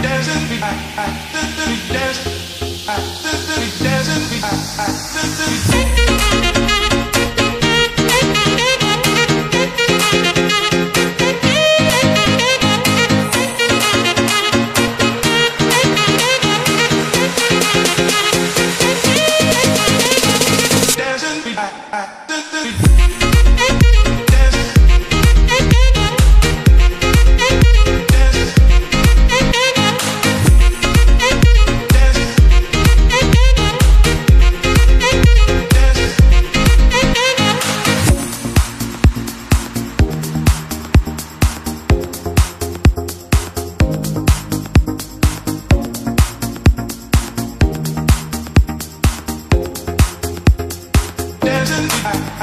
dancing, we dancing.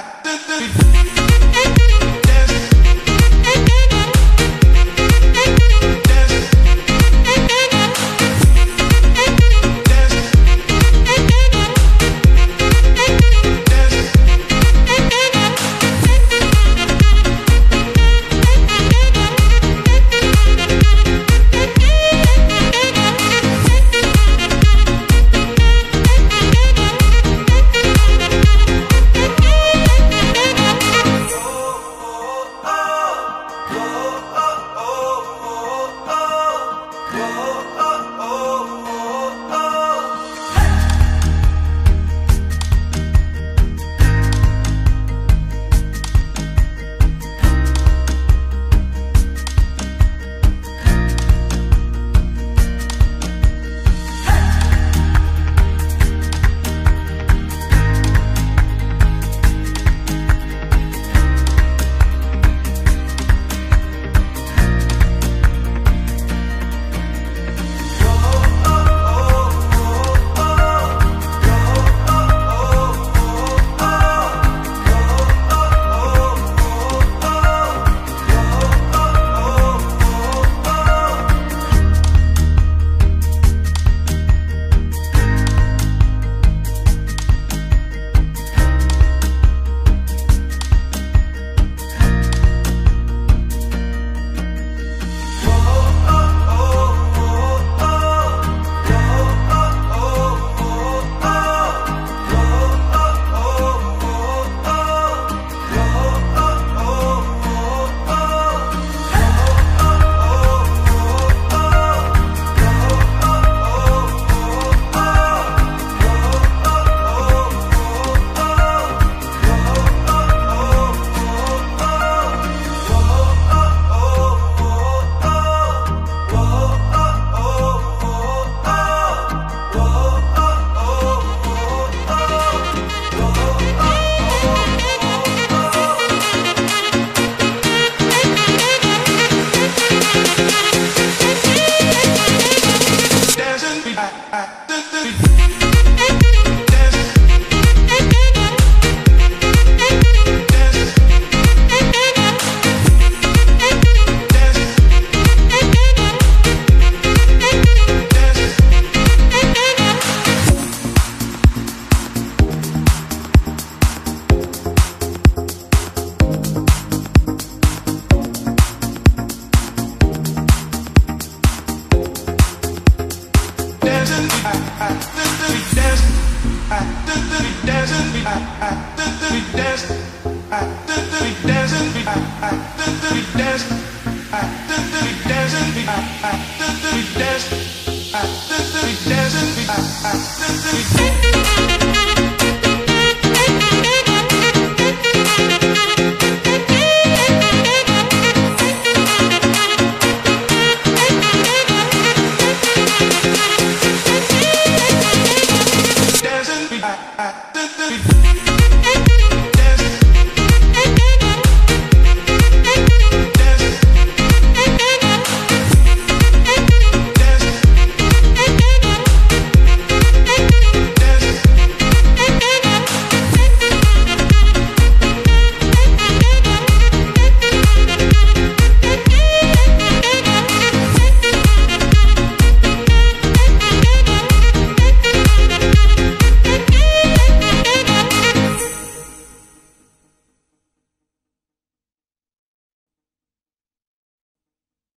I